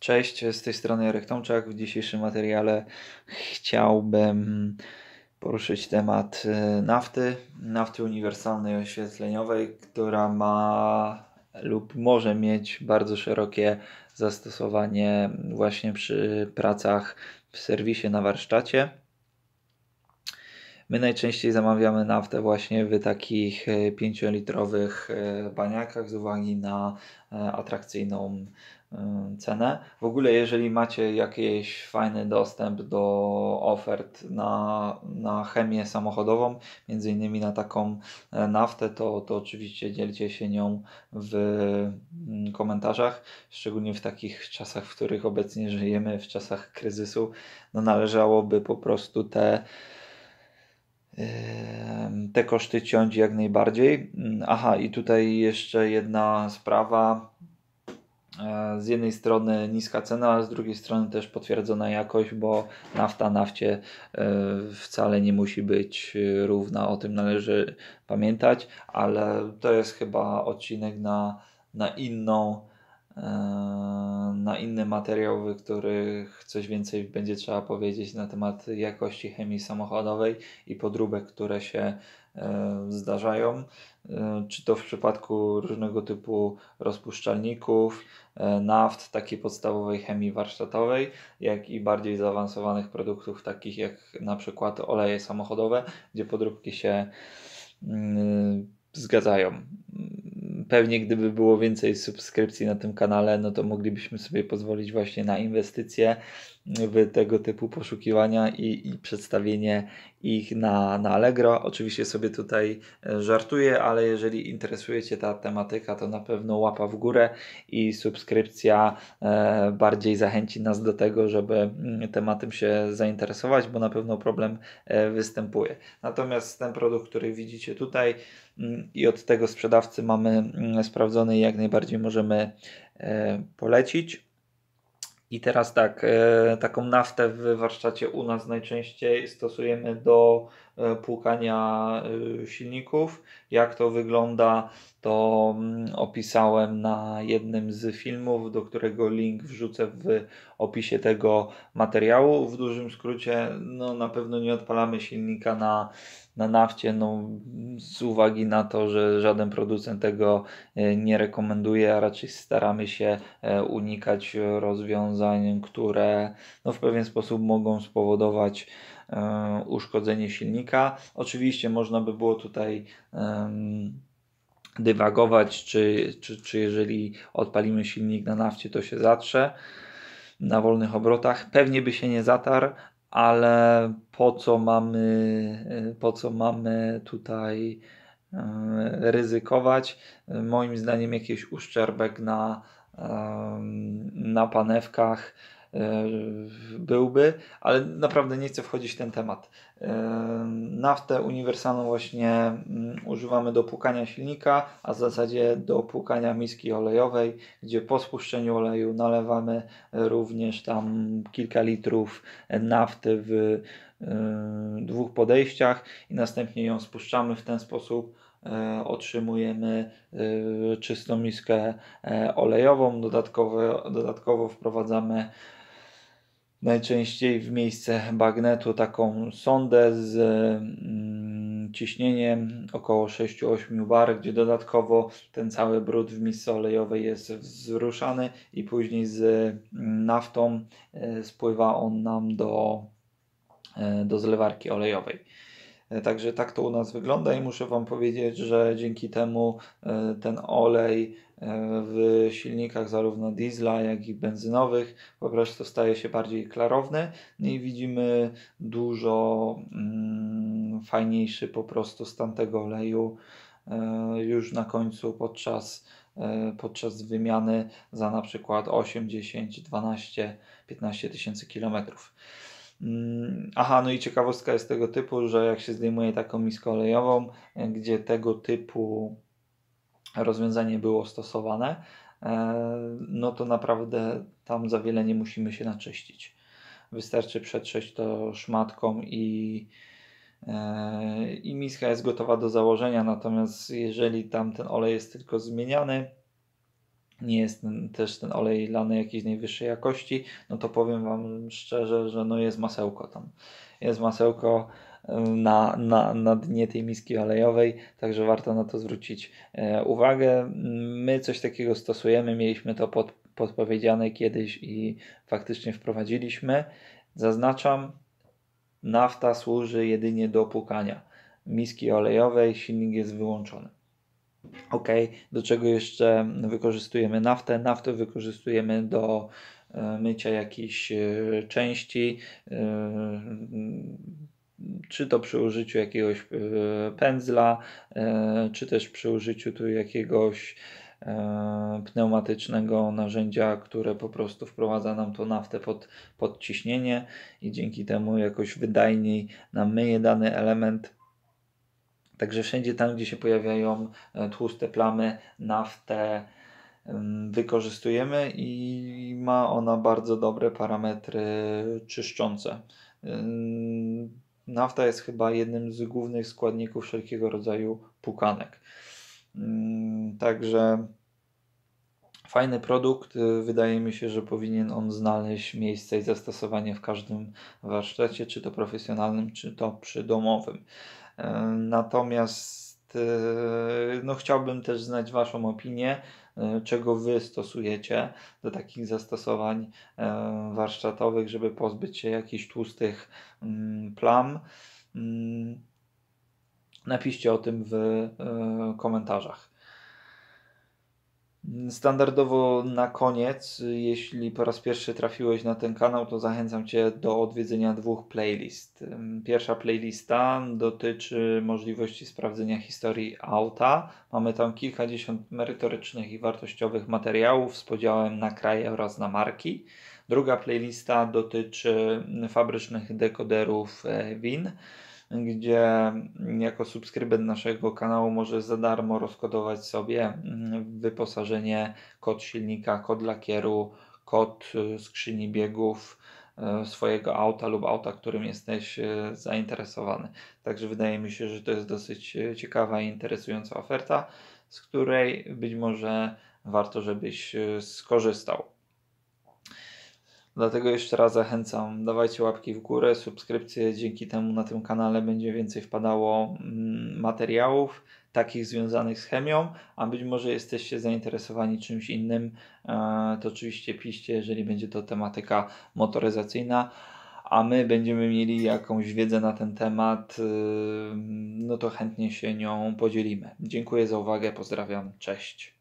Cześć, z tej strony Jarek Tomczak. W dzisiejszym materiale chciałbym poruszyć temat e, nafty, nafty uniwersalnej oświetleniowej, która ma lub może mieć bardzo szerokie zastosowanie właśnie przy pracach w serwisie na warsztacie. My najczęściej zamawiamy naftę właśnie w takich 5-litrowych e, baniakach z uwagi na e, atrakcyjną e, cenę. W ogóle jeżeli macie jakiś fajny dostęp do ofert na, na chemię samochodową, między innymi na taką naftę, to, to oczywiście dzielcie się nią w mm, komentarzach, szczególnie w takich czasach, w których obecnie żyjemy, w czasach kryzysu, no należałoby po prostu te te koszty ciąć jak najbardziej. Mm, aha, i tutaj jeszcze jedna sprawa. E, z jednej strony niska cena, a z drugiej strony też potwierdzona jakość, bo nafta nafcie e, wcale nie musi być równa, o tym należy pamiętać, ale to jest chyba odcinek na, na inną e, na inny materiał, w których coś więcej będzie trzeba powiedzieć na temat jakości chemii samochodowej i podróbek, które się e, zdarzają, e, czy to w przypadku różnego typu rozpuszczalników, e, naft, takiej podstawowej chemii warsztatowej, jak i bardziej zaawansowanych produktów, takich jak na przykład oleje samochodowe, gdzie podróbki się mm, zgadzają pewnie gdyby było więcej subskrypcji na tym kanale, no to moglibyśmy sobie pozwolić właśnie na inwestycje w tego typu poszukiwania i, i przedstawienie ich na, na Allegro. Oczywiście sobie tutaj e, żartuję, ale jeżeli interesuje Cię ta tematyka, to na pewno łapa w górę i subskrypcja e, bardziej zachęci nas do tego, żeby mm, tematem się zainteresować, bo na pewno problem e, występuje. Natomiast ten produkt, który widzicie tutaj mm, i od tego sprzedawcy mamy mm, sprawdzony, jak najbardziej możemy polecić. I teraz tak, e, taką naftę w warsztacie u nas najczęściej stosujemy do płukania e, silników. Jak to wygląda, to mm, opisałem na jednym z filmów, do którego link wrzucę w opisie tego materiału. W dużym skrócie, no na pewno nie odpalamy silnika na na nafcie, no, z uwagi na to, że żaden producent tego e, nie rekomenduje, a raczej staramy się e, unikać rozwiązań, które no, w pewien sposób mogą spowodować e, uszkodzenie silnika. Oczywiście można by było tutaj dywagować, czy, czy, czy jeżeli odpalimy silnik na nafcie, to się zatrze na wolnych obrotach. Pewnie by się nie zatarł, ale po co mamy, po co mamy tutaj e, ryzykować? Moim zdaniem jakiś uszczerbek na, na panewkach E, byłby, ale naprawdę nie chcę wchodzić w ten temat. E, naftę uniwersalną właśnie mm, używamy do płukania silnika, a w zasadzie do płukania miski olejowej, gdzie po spuszczeniu oleju nalewamy również tam kilka litrów nafty w e, dwóch podejściach i następnie ją spuszczamy w ten sposób otrzymujemy czystą miskę olejową. Dodatkowo, dodatkowo wprowadzamy najczęściej w miejsce bagnetu taką sondę z mm, ciśnieniem około 6-8 bar, gdzie dodatkowo ten cały brud w misce olejowej jest wzruszany i później z mm, naftą e, spływa on nam do, e, do zlewarki olejowej. E, także tak to u nas wygląda i muszę Wam powiedzieć, że dzięki temu ten olej w silnikach zarówno diesla, jak i benzynowych po prostu staje się bardziej klarowny no i widzimy dużo mm, fajniejszy po prostu stan tego oleju e, już na końcu podczas, e, podczas wymiany za na przykład 8, 10, 12, 15 tysięcy kilometrów. Mm, aha, no i ciekawostka jest tego typu, że jak się zdejmuje taką miskę olejową, e, gdzie tego typu rozwiązanie było stosowane, e, no to naprawdę tam za wiele nie musimy się naczyścić. Wystarczy przetrzeć to szmatką i, e, i miska jest gotowa do założenia. Natomiast jeżeli tam ten olej jest tylko zmieniany, nie jest też ten olej lany jakiejś najwyższej jakości, no to powiem Wam szczerze, że no jest masełko tam. Jest masełko na, na, na dnie tej miski olejowej, także warto na to zwrócić e, uwagę. My coś takiego stosujemy, mieliśmy to pod, podpowiedziane kiedyś i faktycznie wprowadziliśmy. Zaznaczam, nafta służy jedynie do pukania miski olejowej, silnik jest wyłączony. Ok, do czego jeszcze wykorzystujemy naftę? Naftę wykorzystujemy do e, mycia jakichś e, części, czy to przy użyciu jakiegoś e, pędzla, e, czy też przy użyciu tu jakiegoś e, pneumatycznego narzędzia, które po prostu wprowadza nam tą naftę pod, pod ciśnienie i dzięki temu jakoś wydajniej nam myje dany element. Także wszędzie tam, gdzie się pojawiają tłuste plamy, naftę wykorzystujemy i ma ona bardzo dobre parametry czyszczące. Nafta jest chyba jednym z głównych składników wszelkiego rodzaju pukanek. Mm, także fajny produkt. Wydaje mi się, że powinien on znaleźć miejsce i zastosowanie w każdym warsztacie, czy to profesjonalnym, czy to przydomowym. E, natomiast e, no, chciałbym też znać Waszą opinię. E, czego Wy stosujecie do takich zastosowań warsztatowych, żeby pozbyć się jakichś tłustych mm, plam. Mm, napiszcie o tym w komentarzach. Standardowo na koniec, jeśli po raz pierwszy trafiłeś na ten kanał, to zachęcam Cię do odwiedzenia dwóch playlist. Pierwsza playlista dotyczy możliwości sprawdzenia historii auta. Mamy tam kilkadziesiąt merytorycznych i wartościowych materiałów z podziałem na kraje oraz na marki. Druga playlista dotyczy fabrycznych dekoderów e, WIN gdzie jako subskrybent naszego kanału możesz za darmo rozkodować sobie mm, wyposażenie, kod silnika, kod lakieru, kod y, skrzyni biegów y, swojego auta lub auta, którym jesteś y, zainteresowany. Także wydaje mi się, że to jest dosyć ciekawa i interesująca oferta, z której być może warto, żebyś skorzystał. Dlatego jeszcze raz zachęcam, dawajcie łapki w górę, subskrypcje, dzięki temu na tym kanale będzie więcej wpadało mm, materiałów takich związanych z chemią, a być może jesteście zainteresowani czymś innym, e, to oczywiście piszcie, jeżeli będzie to tematyka motoryzacyjna, a my będziemy mieli jakąś wiedzę na ten temat, y, no to chętnie się nią podzielimy. Dziękuję za uwagę, pozdrawiam, cześć.